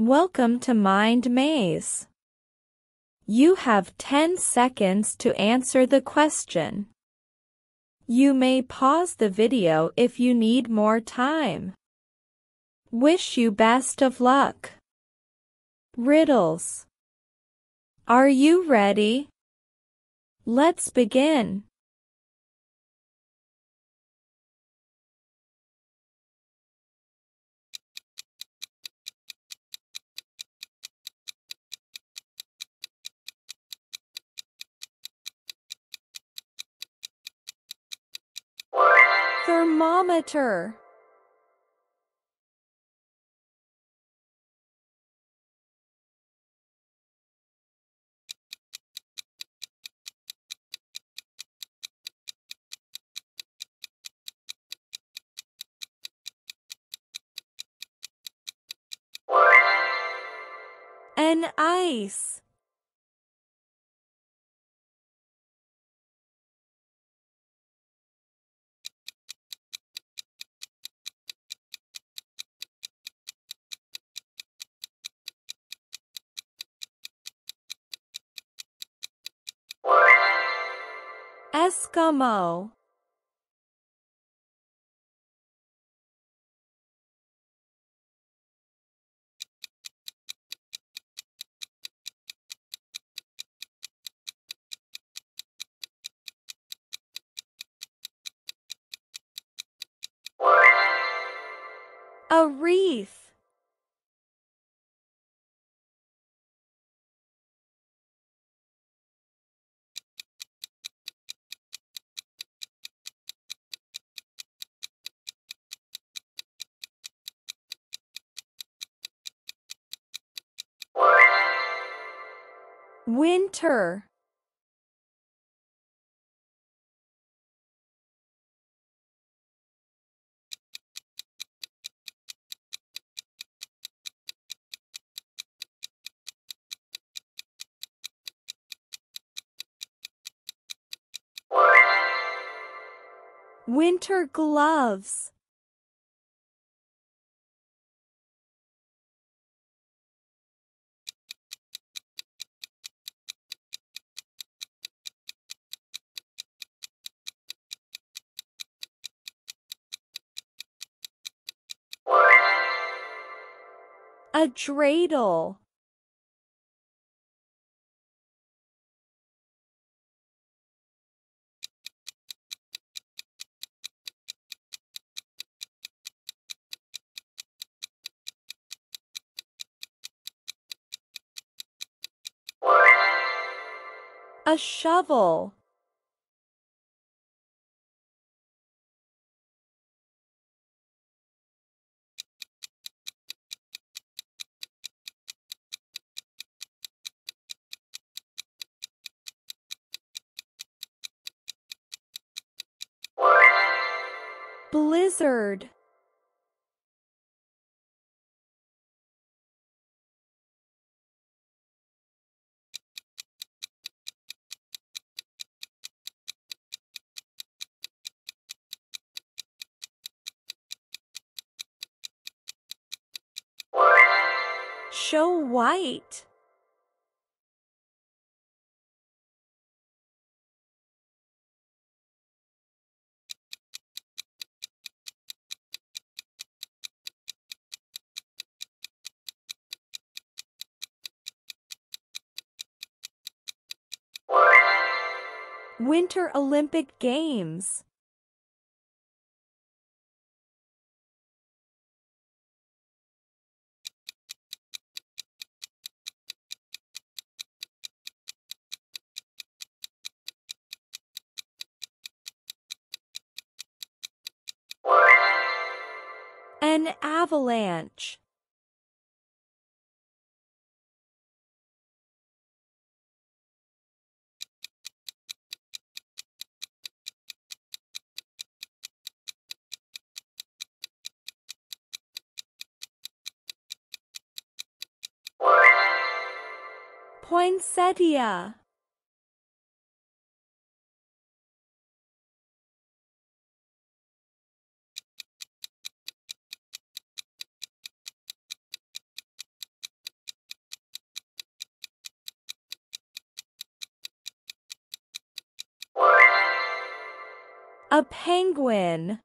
Welcome to Mind Maze. You have 10 seconds to answer the question. You may pause the video if you need more time. Wish you best of luck. Riddles. Are you ready? Let's begin. Thermometer. An ice. Eskimo. A wreath. Winter. Winter gloves. A dreidel. A shovel. Blizzard. Snow White. Winter Olympic Games. An avalanche. Poinsettia. A penguin.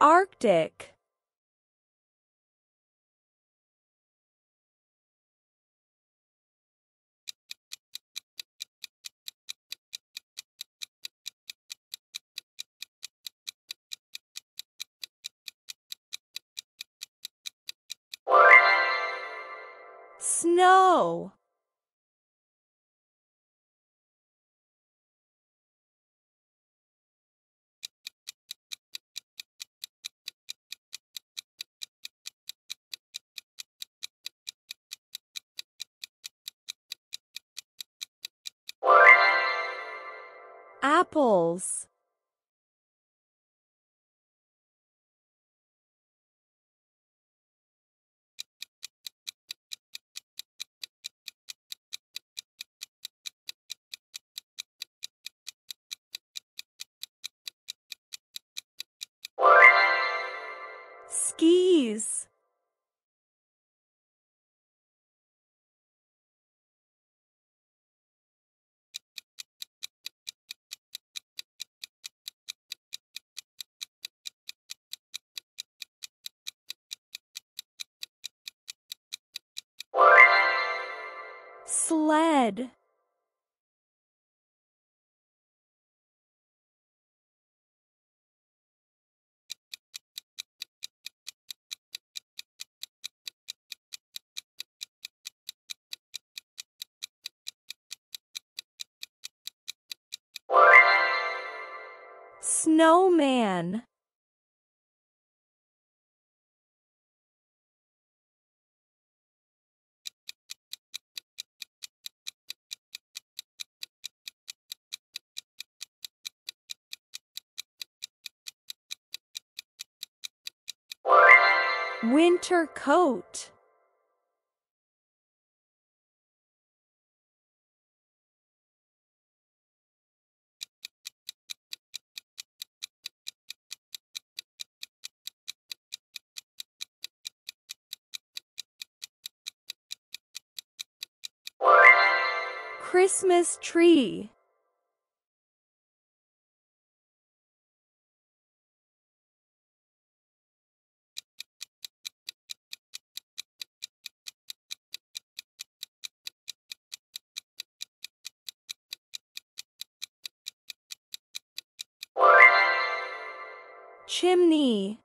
Arctic. Snow. Skis. Sled. Snowman. Winter coat. Christmas tree. Chimney.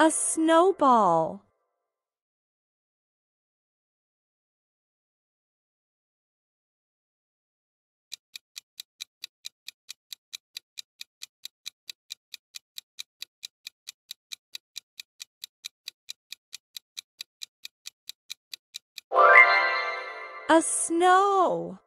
A snowball. A snow.